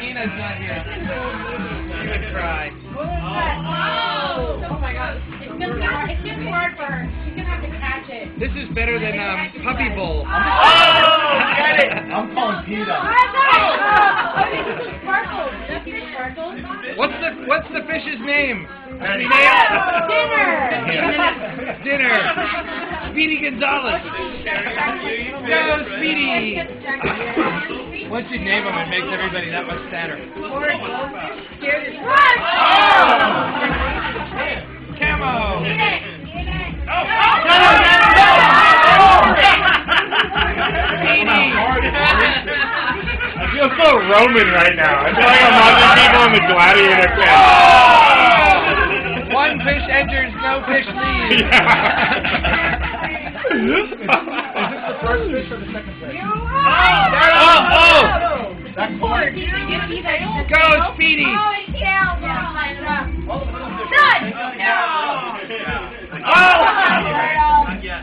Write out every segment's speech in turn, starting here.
Nina's not here. You would cry. Oh! Oh my god. It's gonna be hard, it's gonna be hard for her. She's gonna have to catch it. This is better than um, Puppy Bowl. Oh, Get it. I'm calling PETA. Oh, this is sparkles. That's your sparkles. What's the What's the fish's name? Dinner. Dinner. Speedy Gonzales. Go, Speedy. Once you name him, it makes everybody that much sadder. Oh! Camo. I feel so Roman right now. I feel like I'm watching people in the gladiator pit. One fish enters, no fish leaves. Is this the first fish or the second fish? Oh, oh! That corn. Go, Speedy.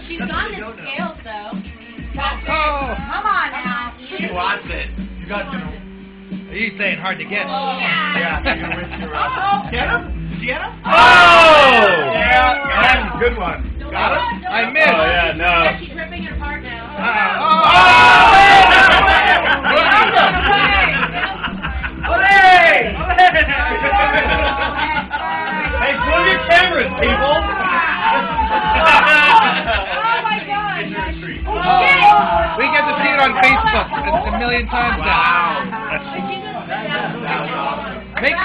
She's on the scales though. Oh. Come on now. She wants it. You got to. Are you saying hard to get? Yeah, you're your cameras, people. Oh we get to see it on Facebook a, a million times now. Make